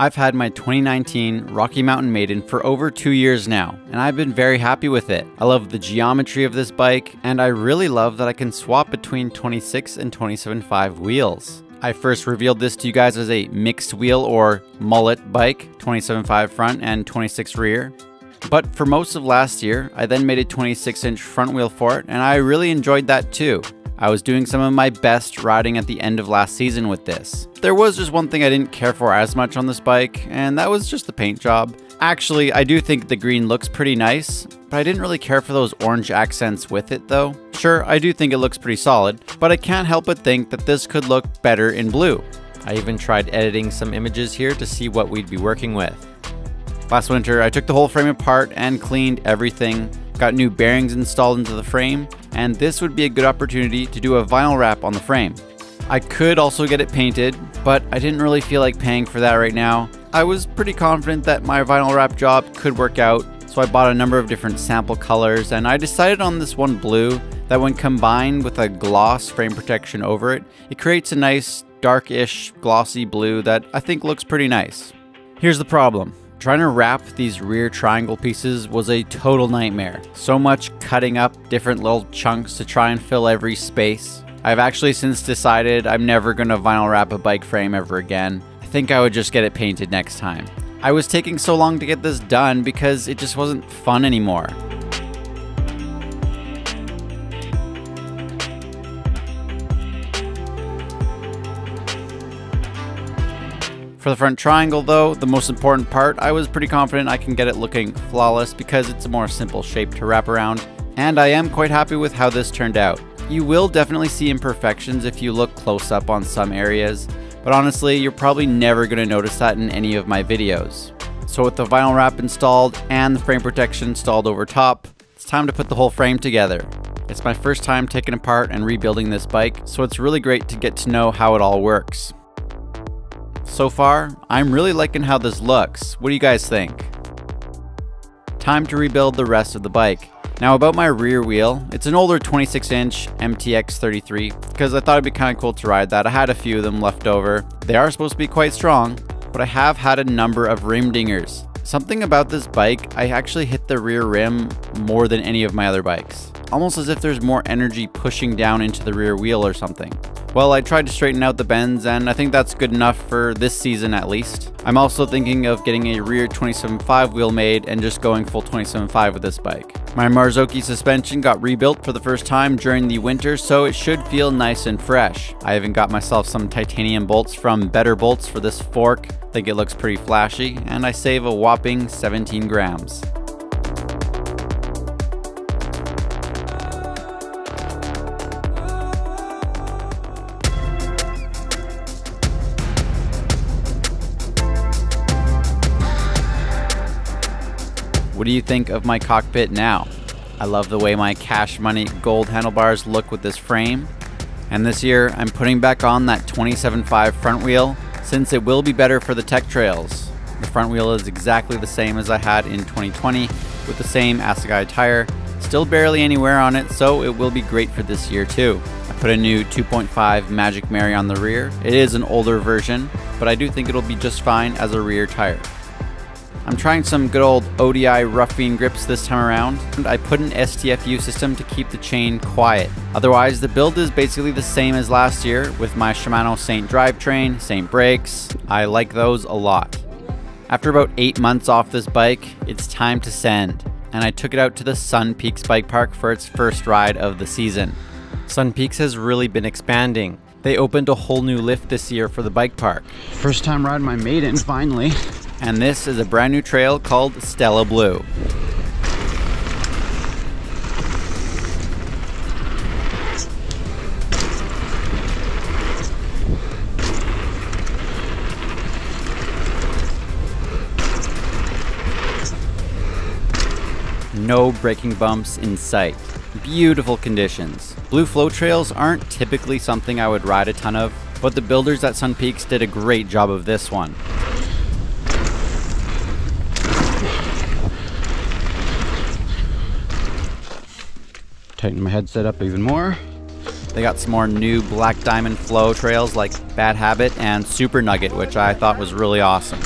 I've had my 2019 Rocky Mountain Maiden for over two years now, and I've been very happy with it. I love the geometry of this bike, and I really love that I can swap between 26 and 27.5 wheels. I first revealed this to you guys as a mixed wheel or mullet bike, 27.5 front and 26 rear. But for most of last year, I then made a 26 inch front wheel for it, and I really enjoyed that too. I was doing some of my best riding at the end of last season with this. There was just one thing I didn't care for as much on this bike, and that was just the paint job. Actually, I do think the green looks pretty nice, but I didn't really care for those orange accents with it though. Sure, I do think it looks pretty solid, but I can't help but think that this could look better in blue. I even tried editing some images here to see what we'd be working with. Last winter, I took the whole frame apart and cleaned everything, got new bearings installed into the frame, and this would be a good opportunity to do a vinyl wrap on the frame. I could also get it painted, but I didn't really feel like paying for that right now. I was pretty confident that my vinyl wrap job could work out, so I bought a number of different sample colors and I decided on this one blue that when combined with a gloss frame protection over it, it creates a nice darkish glossy blue that I think looks pretty nice. Here's the problem. Trying to wrap these rear triangle pieces was a total nightmare. So much cutting up different little chunks to try and fill every space. I've actually since decided I'm never going to vinyl wrap a bike frame ever again. I think I would just get it painted next time. I was taking so long to get this done because it just wasn't fun anymore. For the front triangle though, the most important part, I was pretty confident I can get it looking flawless because it's a more simple shape to wrap around, and I am quite happy with how this turned out. You will definitely see imperfections if you look close up on some areas, but honestly, you're probably never going to notice that in any of my videos. So with the vinyl wrap installed and the frame protection installed over top, it's time to put the whole frame together. It's my first time taking apart and rebuilding this bike, so it's really great to get to know how it all works. So far, I'm really liking how this looks. What do you guys think? Time to rebuild the rest of the bike. Now about my rear wheel, it's an older 26 inch MTX 33 because I thought it'd be kind of cool to ride that. I had a few of them left over. They are supposed to be quite strong, but I have had a number of rim dingers. Something about this bike, I actually hit the rear rim more than any of my other bikes. Almost as if there's more energy pushing down into the rear wheel or something. Well, I tried to straighten out the bends, and I think that's good enough for this season at least. I'm also thinking of getting a rear 27.5 wheel made and just going full 27.5 with this bike. My Marzocchi suspension got rebuilt for the first time during the winter, so it should feel nice and fresh. I even got myself some titanium bolts from Better Bolts for this fork. Think it looks pretty flashy, and I save a whopping 17 grams. What do you think of my cockpit now? I love the way my Cash Money gold handlebars look with this frame. And this year, I'm putting back on that 27.5 front wheel since it will be better for the tech trails. The front wheel is exactly the same as I had in 2020 with the same Assegai tire, still barely anywhere on it, so it will be great for this year too. I put a new 2.5 Magic Mary on the rear. It is an older version, but I do think it'll be just fine as a rear tire. I'm trying some good old ODI Ruffian grips this time around. And I put an STFU system to keep the chain quiet. Otherwise, the build is basically the same as last year with my Shimano Saint drivetrain, Saint brakes. I like those a lot. After about 8 months off this bike, it's time to send. And I took it out to the Sun Peaks Bike Park for its first ride of the season. Sun Peaks has really been expanding. They opened a whole new lift this year for the bike park. First time riding my maiden, finally and this is a brand new trail called Stella Blue. No braking bumps in sight. Beautiful conditions. Blue flow trails aren't typically something I would ride a ton of, but the builders at Sun Peaks did a great job of this one. Tighten my headset up even more. They got some more new Black Diamond Flow trails like Bad Habit and Super Nugget, which I thought was really awesome.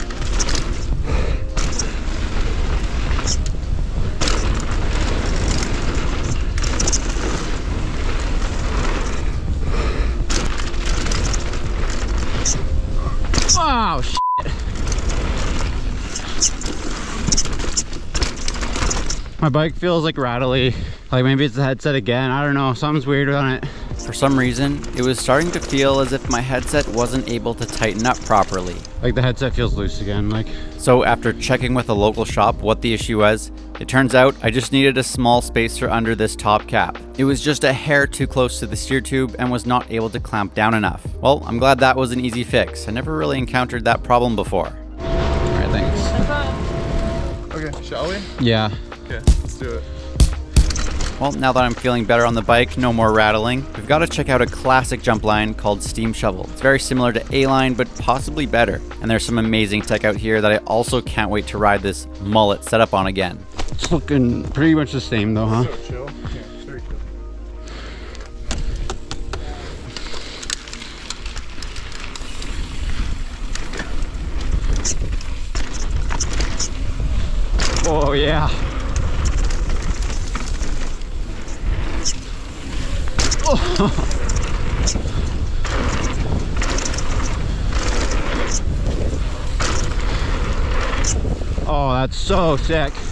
Oh, my bike feels like rattly. Like maybe it's the headset again. I don't know. Something's weird on it. For some reason, it was starting to feel as if my headset wasn't able to tighten up properly. Like the headset feels loose again. Like So after checking with a local shop what the issue was, it turns out I just needed a small spacer under this top cap. It was just a hair too close to the steer tube and was not able to clamp down enough. Well, I'm glad that was an easy fix. I never really encountered that problem before. alright, thanks. Okay, shall we? Yeah. Okay, let's do it. Well, now that I'm feeling better on the bike, no more rattling, we've got to check out a classic jump line called Steam Shovel. It's very similar to A-Line, but possibly better. And there's some amazing tech out here that I also can't wait to ride this mullet setup on again. It's looking pretty much the same though, huh? So chill. Oh, yeah, very chill. Oh. Oh, that's so sick.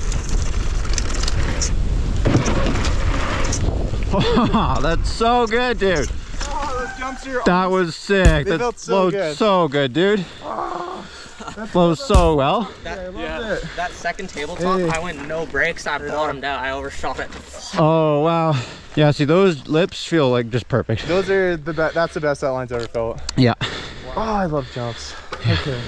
Oh, that's so good, dude. Oh, those jumps are That was sick. They that felt so good. so good, dude. That flows so well. That, yeah. that second tabletop, Hey. I went no brakes. I bottomed out. I overshot it. Oh wow. Yeah, see those lips feel like just perfect. Those are the best. That's the best outlines I ever felt. Yeah. Oh, I love jumps. Okay.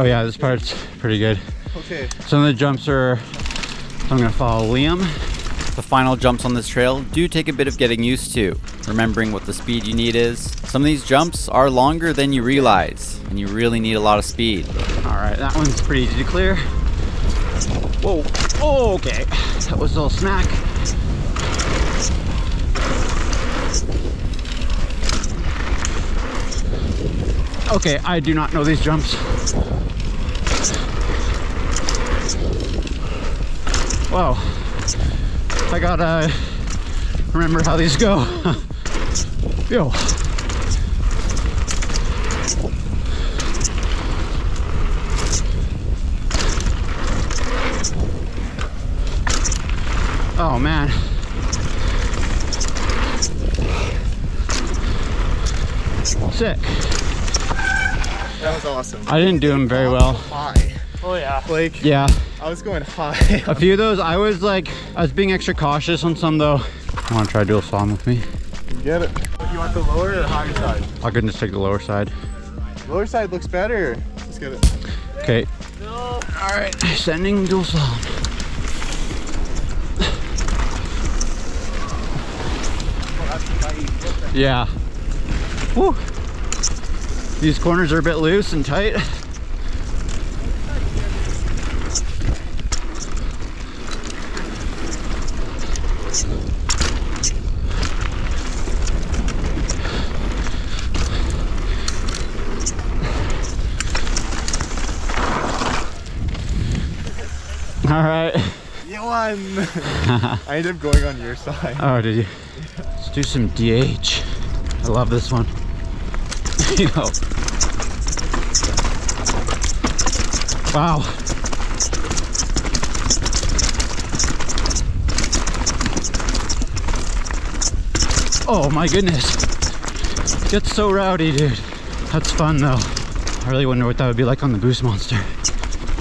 Oh yeah, this part's pretty good. Okay. Some of the jumps are I'm gonna follow Liam. The final jumps on this trail do take a bit of getting used to, remembering what the speed you need is. Some of these jumps are longer than you realize, and you really need a lot of speed. Alright, that one's pretty easy to clear. Whoa. Oh, okay. That was a little smack. Okay, I do not know these jumps. Whoa. I gotta remember how these go. Yo. Oh man. Sick. That was awesome. I didn't do them very well. High. Oh yeah. Like, Yeah. I was going high. A few of those, I was like, I was being extra cautious on some though. I want to try dual slalom with me. Get it. You want the lower or higher side? I couldn't just take the lower side. Lower side looks better. Let's get it. Okay. All right, sending dual slalom. Yeah. Woo. These corners are a bit loose and tight. All right. You won. I ended up going on your side. Oh, did you? Let's do some DH. I love this one. Yo. Wow. Oh my goodness. Gets so rowdy, dude. That's fun though. I really wonder what that would be like on the Boost Monster.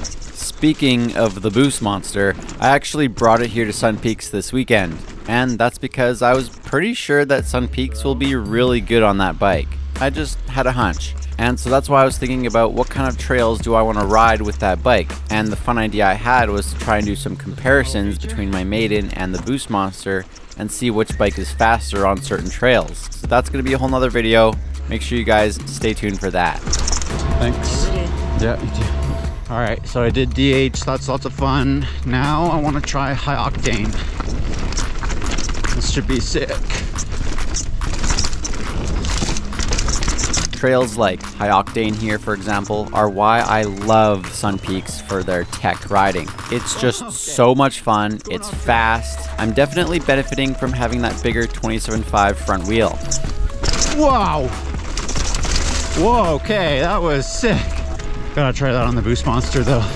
Speaking of the Boost Monster, I actually brought it here to Sun Peaks this weekend, and that's because I was pretty sure that Sun Peaks will be really good on that bike. I just had a hunch. And so that's why I was thinking about what kind of trails do I want to ride with that bike. And the fun idea I had was to try and do some comparisons between my Maiden and the Boost Monster and see which bike is faster on certain trails. So that's going to be a whole nother video. Make sure you guys stay tuned for that. Thanks. Yeah, you too. All right, so I did DH. That's lots of fun. Now I want to try high octane. This should be sick. Trails like High Octane here, for example, are why I love Sun Peaks for their tech riding. It's just so much fun, it's fast. I'm definitely benefiting from having that bigger 27.5 front wheel. Wow. Whoa, okay, that was sick. Gotta try that on the Boost Monster though.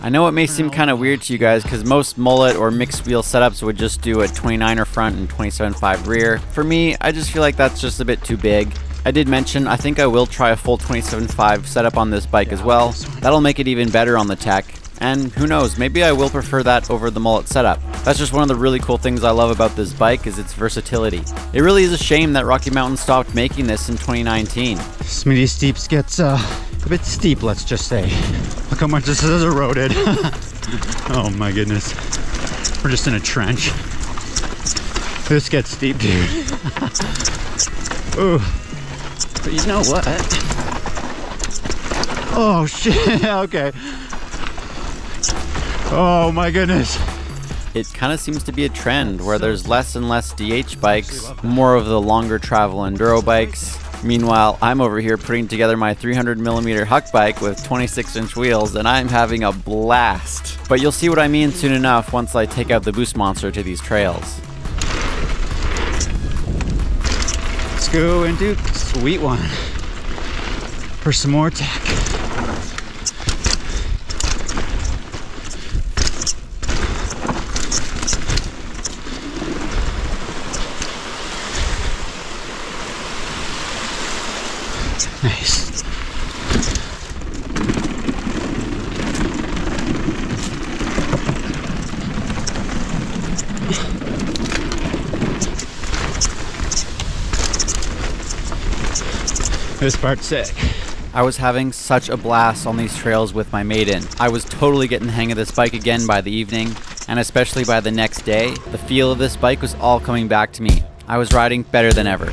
I know it may seem kind of weird to you guys because most mullet or mixed wheel setups would just do a 29er front and 27.5 rear. For me, I just feel like that's just a bit too big. I did mention I think I will try a full 27.5 setup on this bike as well. That'll make it even better on the tech. And who knows, maybe I will prefer that over the mullet setup. That's just one of the really cool things I love about this bike is its versatility. It really is a shame that Rocky Mountain stopped making this in 2019. Smitty Steeps gets uh, a bit steep, let's just say. Look how much this is eroded. oh my goodness. We're just in a trench. This gets steep, dude. Ooh. But you know what? Oh shit, okay. Oh my goodness. It kind of seems to be a trend where there's less and less DH bikes, more of the longer travel enduro bikes. Meanwhile, I'm over here putting together my 300 millimeter Huck bike with 26 inch wheels and I'm having a blast. But you'll see what I mean soon enough once I take out the Boost Monster to these trails. Go do sweet one for some more tech. This part's sick. I was having such a blast on these trails with my maiden. I was totally getting the hang of this bike again by the evening, and especially by the next day, the feel of this bike was all coming back to me. I was riding better than ever.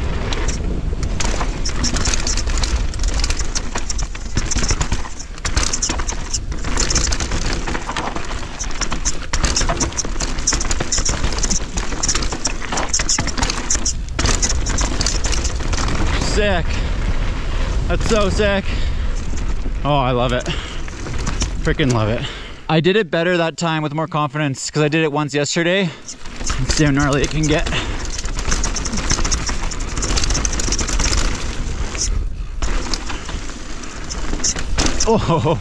Sick. That's so sick. Oh, I love it. Freaking love it. I did it better that time with more confidence because I did it once yesterday. See how gnarly it can get. Oh,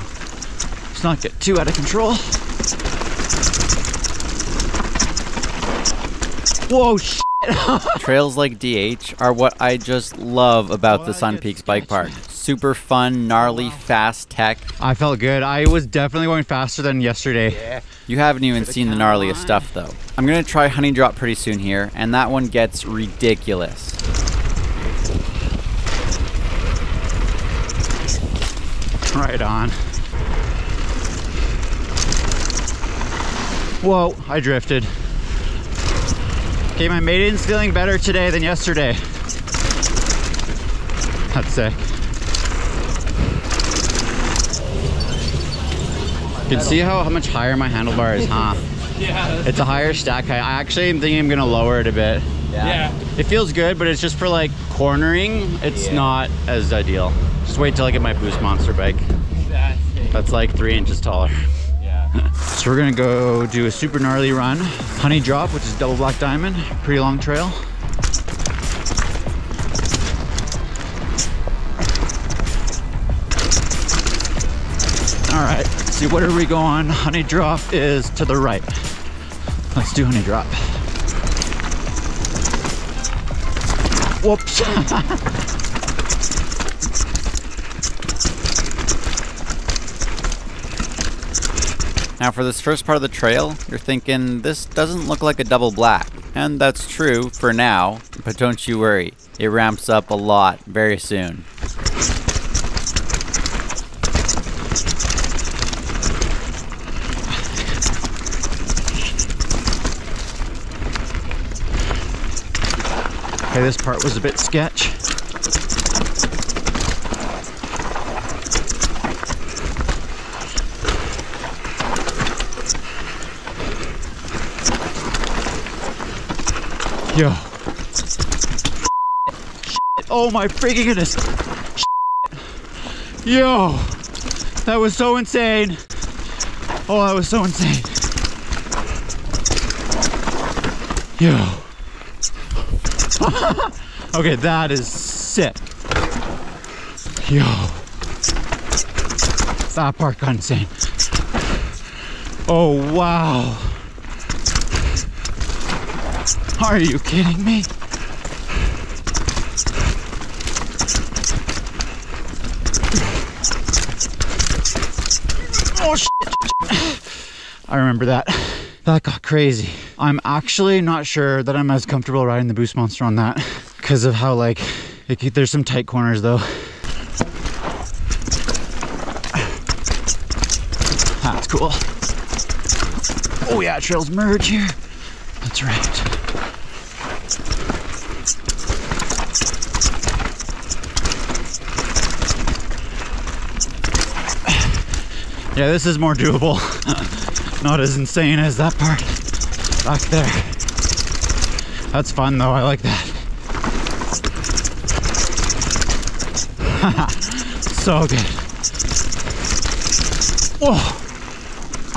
let's not get too out of control. Whoa, shit. Trails like DH are what I just love about the Sun Peaks bike park. Super fun, gnarly, fast tech. I felt good. I was definitely going faster than yesterday. You haven't even seen the gnarliest stuff though. I'm gonna try Honey Drop pretty soon here, and that one gets ridiculous. Right on. Whoa, I drifted. Okay, my maiden's feeling better today than yesterday. That's sick. You can see how, how much higher my handlebar is, huh? Yeah. It's a higher stack height. I actually am thinking I'm gonna lower it a bit. Yeah. It feels good, but it's just for like cornering. It's not as ideal. Just wait till I get my Boost Monster bike. Exactly. That's like three inches taller. So we're gonna go do a super gnarly run. Honey Drop, which is double black diamond, pretty long trail. All right, see what are we going? Honey Drop is to the right. Let's do Honey Drop. Whoops. Now for this first part of the trail, you're thinking, this doesn't look like a double black. And that's true for now, but don't you worry, it ramps up a lot very soon. Okay, this part was a bit sketch. Yo. Oh my freaking goodness. Yo, that was so insane. Oh, that was so insane. Yo. okay, that is sick. Yo. That part got insane. Oh, wow. Are you kidding me? Oh shit. I remember that. That got crazy. I'm actually not sure that I'm as comfortable riding the Boost Monster on that because of how like, it, there's some tight corners though. That's cool. Oh yeah, trails merge here. That's right. Yeah, this is more doable. Not as insane as that part back there. That's fun though, I like that. so good. Whoa.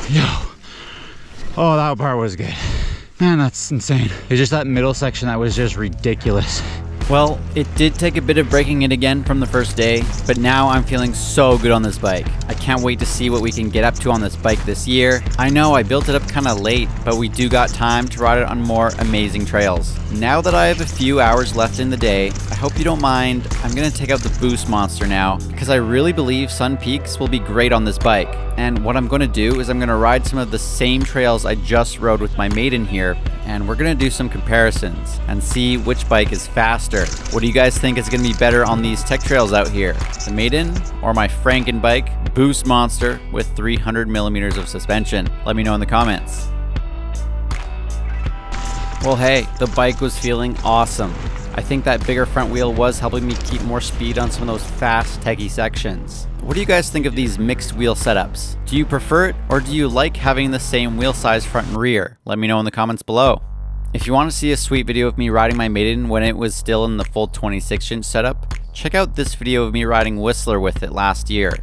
Yo. Oh, that part was good. Man, that's insane. It's just that middle section that was just ridiculous. Well, it did take a bit of breaking it again from the first day, but now I'm feeling so good on this bike. I can't wait to see what we can get up to on this bike this year. I know I built it up kind of late, but we do got time to ride it on more amazing trails. Now that I have a few hours left in the day, I hope you don't mind, I'm going to take out the Boost Monster now, because I really believe Sun Peaks will be great on this bike. And what I'm going to do is I'm going to ride some of the same trails I just rode with my Maiden here, and we're going to do some comparisons and see which bike is faster. What do you guys think is going to be better on these tech trails out here? The Maiden or my Franken bike Boost Monster with 300 millimeters of suspension? Let me know in the comments. Well, hey, the bike was feeling awesome. I think that bigger front wheel was helping me keep more speed on some of those fast, techy sections. What do you guys think of these mixed wheel setups? Do you prefer it, or do you like having the same wheel size front and rear? Let me know in the comments below. If you want to see a sweet video of me riding my Maiden when it was still in the full 26 inch setup, check out this video of me riding Whistler with it last year.